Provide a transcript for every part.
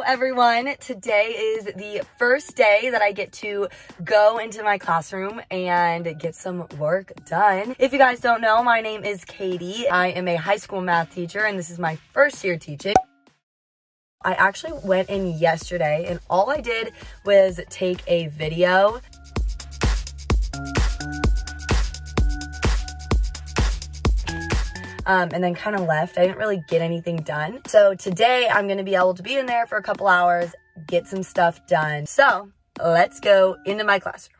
Hello everyone. Today is the first day that I get to go into my classroom and get some work done. If you guys don't know, my name is Katie. I am a high school math teacher and this is my first year teaching. I actually went in yesterday and all I did was take a video um, and then kind of left. I didn't really get anything done. So today I'm gonna be able to be in there for a couple hours, get some stuff done. So let's go into my classroom.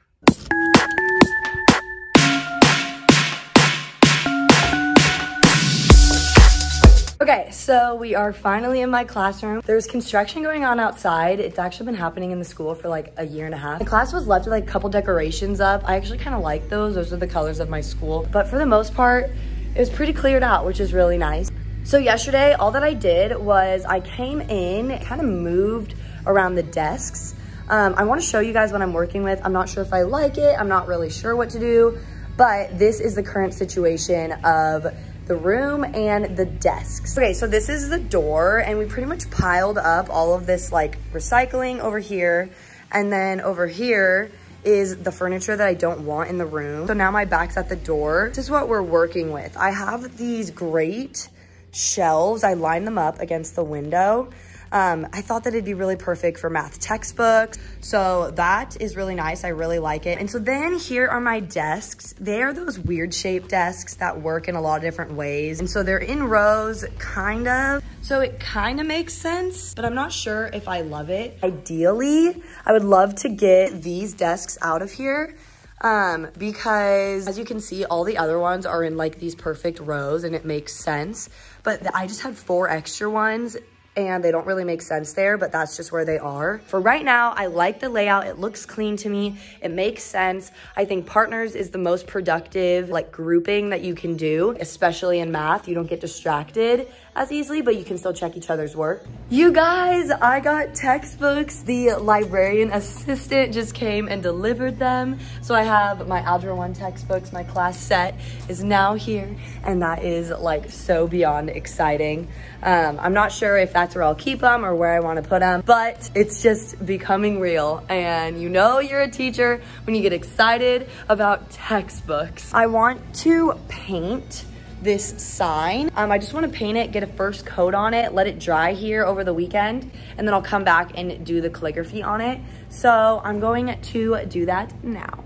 Okay, so we are finally in my classroom. There's construction going on outside. It's actually been happening in the school for like a year and a half. The class was left with like a couple decorations up. I actually kind of like those. Those are the colors of my school. But for the most part, it was pretty cleared out, which is really nice. So yesterday, all that I did was I came in, kind of moved around the desks. Um, I wanna show you guys what I'm working with. I'm not sure if I like it. I'm not really sure what to do, but this is the current situation of the room and the desks. Okay, so this is the door and we pretty much piled up all of this like recycling over here. And then over here, is the furniture that I don't want in the room. So now my back's at the door. This is what we're working with. I have these great shelves. I line them up against the window um, I thought that it'd be really perfect for math textbooks. So that is really nice. I really like it. And so then here are my desks. They are those weird shaped desks that work in a lot of different ways. And so they're in rows, kind of. So it kind of makes sense, but I'm not sure if I love it. Ideally, I would love to get these desks out of here um, because as you can see, all the other ones are in like these perfect rows and it makes sense. But I just had four extra ones and they don't really make sense there, but that's just where they are. For right now, I like the layout. It looks clean to me. It makes sense. I think partners is the most productive like grouping that you can do, especially in math. You don't get distracted as easily, but you can still check each other's work. You guys, I got textbooks. The librarian assistant just came and delivered them. So I have my Algebra 1 textbooks, my class set is now here, and that is like so beyond exciting. Um, I'm not sure if that's where I'll keep them or where I wanna put them, but it's just becoming real. And you know you're a teacher when you get excited about textbooks. I want to paint this sign. Um, I just wanna paint it, get a first coat on it, let it dry here over the weekend, and then I'll come back and do the calligraphy on it. So I'm going to do that now.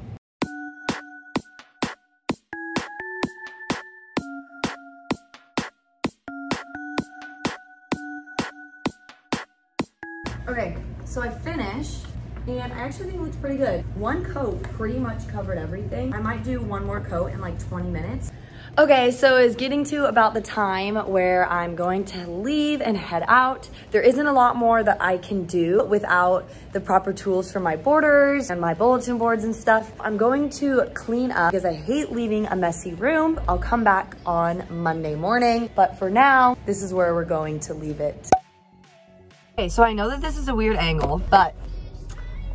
Okay, so I finished and I actually think it looks pretty good. One coat pretty much covered everything. I might do one more coat in like 20 minutes. Okay, so it's getting to about the time where I'm going to leave and head out. There isn't a lot more that I can do without the proper tools for my borders and my bulletin boards and stuff. I'm going to clean up because I hate leaving a messy room. I'll come back on Monday morning, but for now, this is where we're going to leave it. Okay, so I know that this is a weird angle, but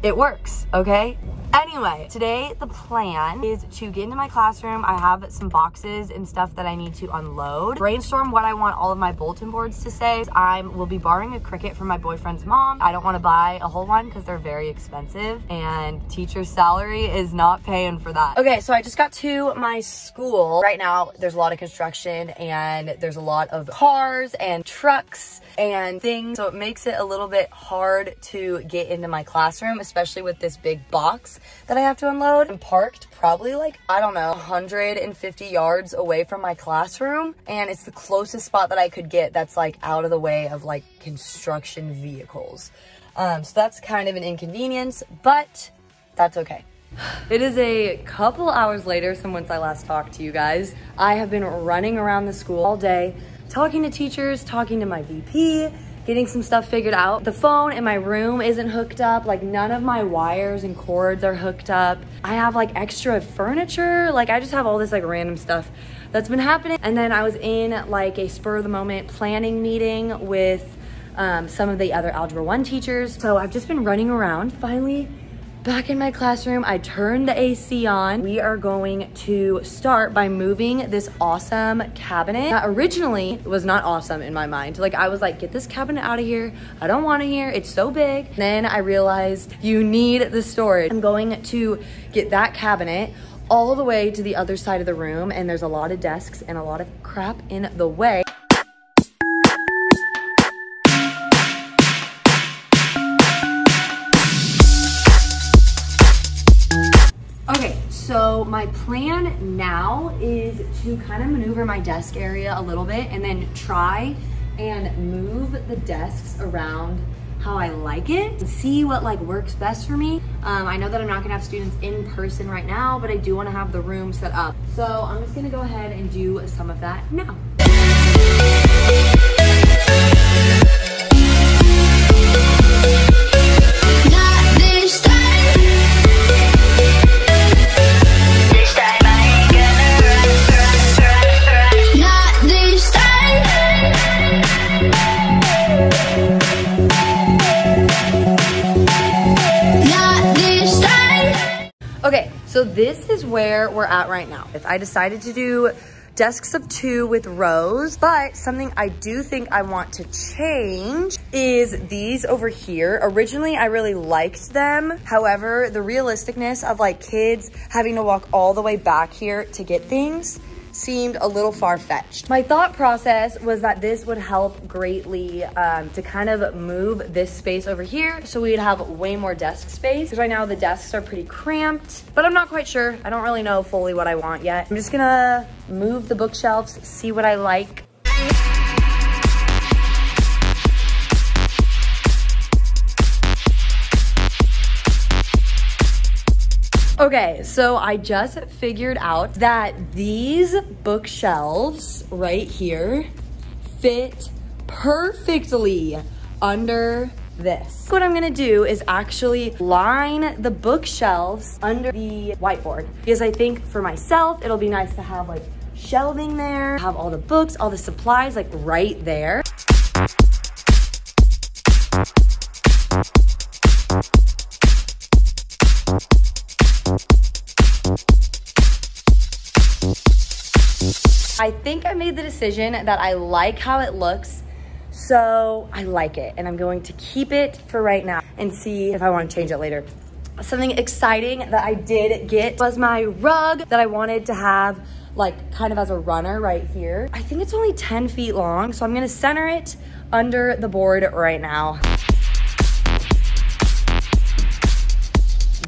it works, okay? Anyway, today the plan is to get into my classroom. I have some boxes and stuff that I need to unload. Brainstorm what I want all of my bulletin boards to say. I will be borrowing a Cricut from my boyfriend's mom. I don't want to buy a whole one because they're very expensive and teacher's salary is not paying for that. Okay, so I just got to my school. Right now, there's a lot of construction and there's a lot of cars and trucks and things. So it makes it a little bit hard to get into my classroom, especially with this big box that I have to unload. I'm parked probably like, I don't know, 150 yards away from my classroom. And it's the closest spot that I could get that's like out of the way of like construction vehicles. Um, so that's kind of an inconvenience, but that's okay. It is a couple hours later since once I last talked to you guys. I have been running around the school all day, talking to teachers, talking to my VP, getting some stuff figured out. The phone in my room isn't hooked up. Like none of my wires and cords are hooked up. I have like extra furniture. Like I just have all this like random stuff that's been happening. And then I was in like a spur of the moment planning meeting with um, some of the other Algebra 1 teachers. So I've just been running around. Finally back in my classroom. I turned the AC on. We are going to start by moving this awesome cabinet that originally was not awesome in my mind. Like I was like, get this cabinet out of here. I don't want it here. It's so big. Then I realized you need the storage. I'm going to get that cabinet all the way to the other side of the room and there's a lot of desks and a lot of crap in the way. My plan now is to kind of maneuver my desk area a little bit and then try and move the desks around how I like it and see what like works best for me. Um, I know that I'm not gonna have students in person right now, but I do wanna have the room set up. So I'm just gonna go ahead and do some of that now. So this is where we're at right now. If I decided to do desks of two with rows, but something I do think I want to change is these over here. Originally, I really liked them. However, the realisticness of like kids having to walk all the way back here to get things seemed a little far-fetched. My thought process was that this would help greatly um, to kind of move this space over here so we'd have way more desk space. Because right now the desks are pretty cramped, but I'm not quite sure. I don't really know fully what I want yet. I'm just gonna move the bookshelves, see what I like. Okay, so I just figured out that these bookshelves right here fit perfectly under this. What I'm gonna do is actually line the bookshelves under the whiteboard because I think for myself, it'll be nice to have like shelving there, have all the books, all the supplies like right there. I think I made the decision that I like how it looks, so I like it and I'm going to keep it for right now and see if I want to change it later. Something exciting that I did get was my rug that I wanted to have like kind of as a runner right here. I think it's only 10 feet long, so I'm gonna center it under the board right now.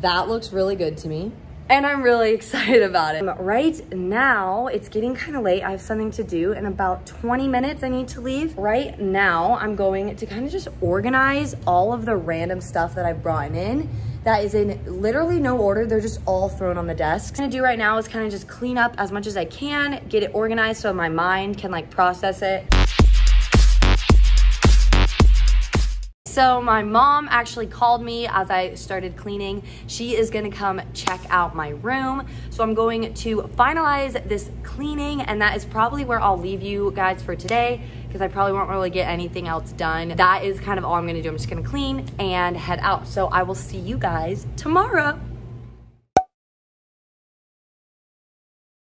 That looks really good to me and I'm really excited about it. Right now, it's getting kind of late. I have something to do. In about 20 minutes, I need to leave. Right now, I'm going to kind of just organize all of the random stuff that I've brought in that is in literally no order. They're just all thrown on the desk. What I'm gonna do right now is kind of just clean up as much as I can, get it organized so my mind can like process it. So my mom actually called me as I started cleaning. She is gonna come check out my room. So I'm going to finalize this cleaning and that is probably where I'll leave you guys for today because I probably won't really get anything else done. That is kind of all I'm gonna do. I'm just gonna clean and head out. So I will see you guys tomorrow.